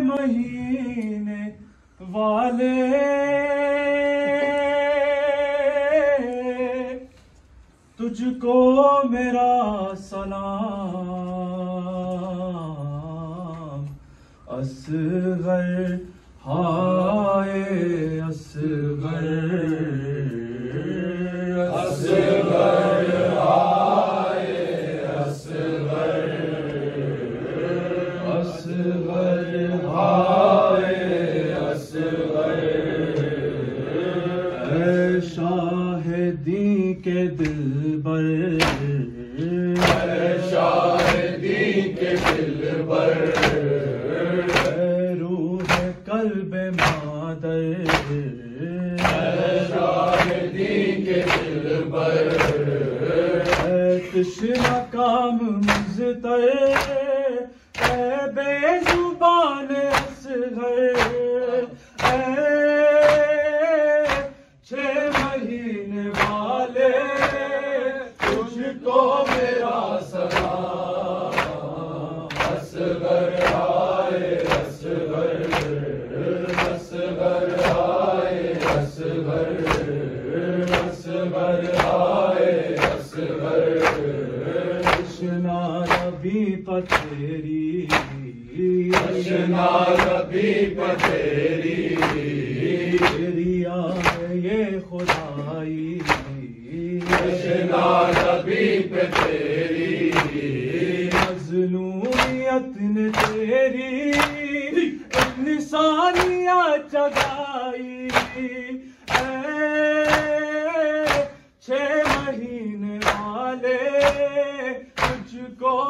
مہینے والے۔ تجھ کو میرا سلام۔ اصغر ہائے اصغر۔ Krishna Kamzitaye Bezu پتھیری پتھیری تیری آئے یہ خدائی مظلومیت نے تیری انسانیہ جگائی چھ مہینے والے تجھ کو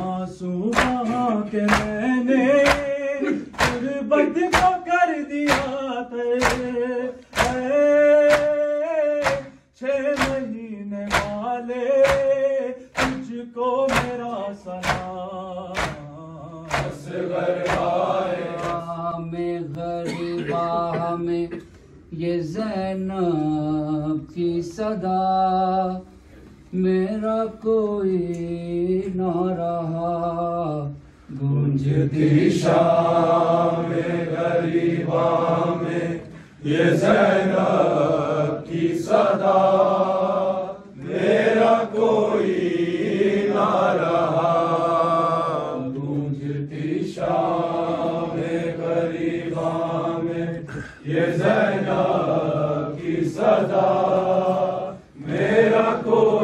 آنسو بہا کر دیا چھ مہینے والے، تجھ کو میرا سنا میں غریبہ میں یہ زینب کی صدا میرا کوئی نہ رہا۔ گونجتی شام میں غریبہ میں یہ زینب کی صدا۔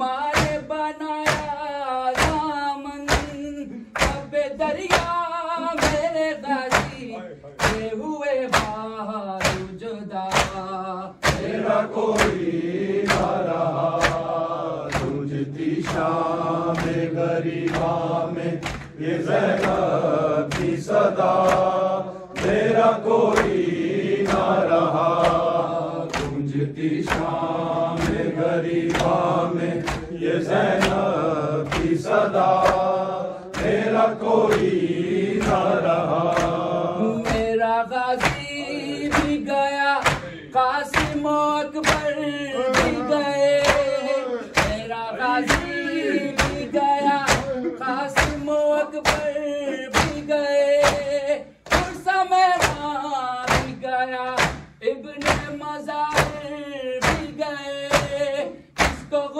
my یہ زینب کی صدا میرا کوئی نہ رہا۔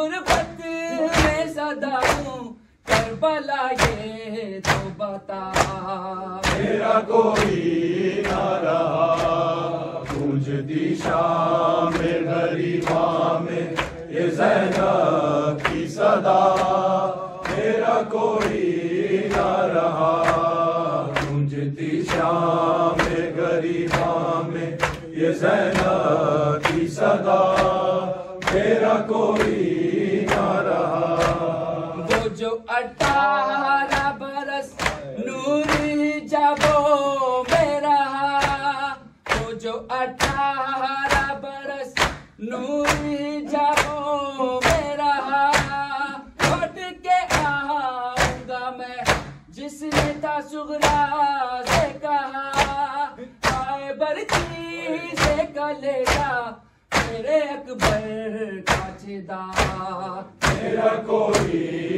غربت میں صدا ہوں کربلا یہ تو بتا میرا کوئی نہ رہا گونجتی شام میں میں، یہ زینب کی صدا۔ میرا کوئی نہ رہا گونجتی شام میں میں، یہ زینب کی صدا۔ میرا کوئی جو اٹھارہ برس نوری جب میں رہا وہ جو اٹھارہ برس نوری جب میں رہا اٹھ کے آؤں گا میں جس نے تھا سغرا سے کہا آئے برچی سے کلے میرے اکبر کا چدا میرا کوئی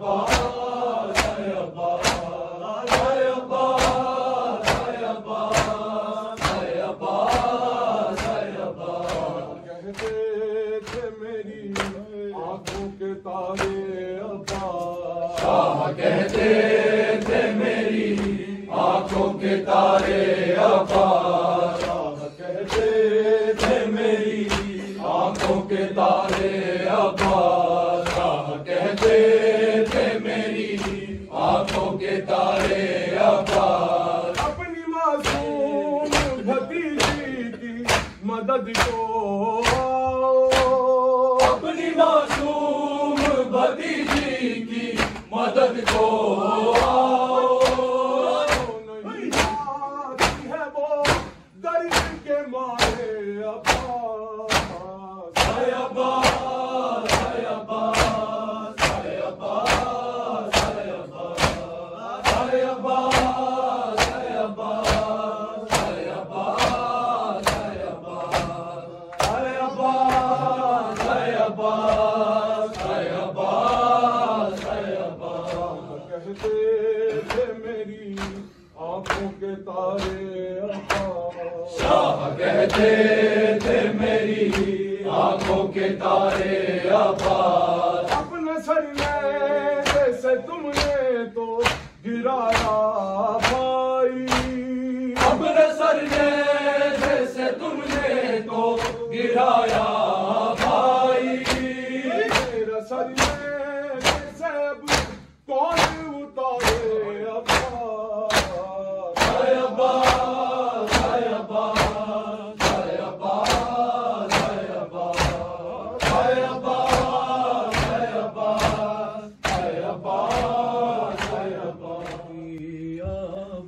Bộ. آنکھوں کے تارے اپنی معصوم بھتیجی کی مدد کو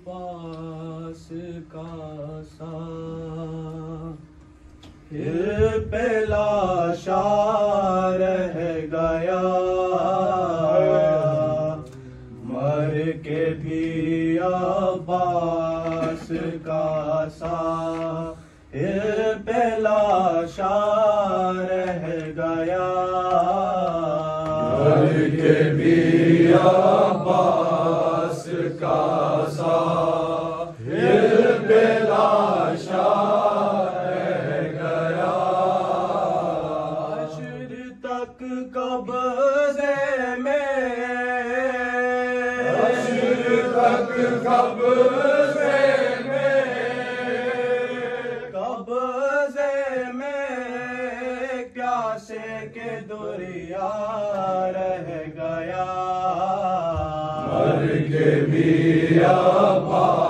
پاس کا سا پہلا شاہ رہ گیا۔ مر کے بھی عباس کا سا پہلا شاہ رہ گیا۔ مر کے عباس کا سا Hare Gemiya Pai.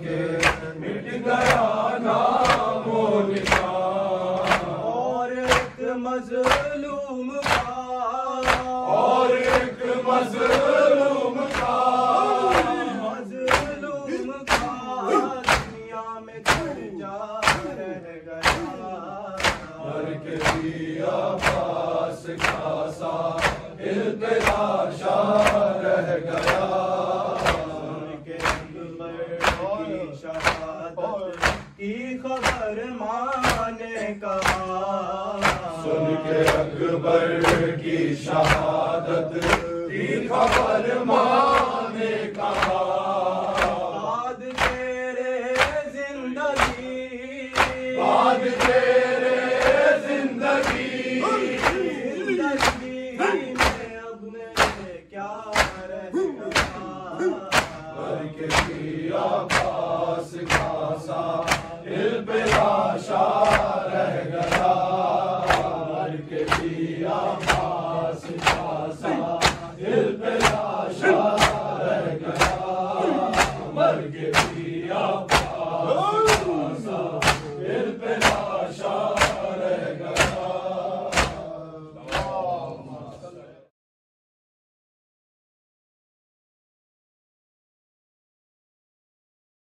que شہادت کی خبر سن کے اکبر کی شہادت کی خبر ماں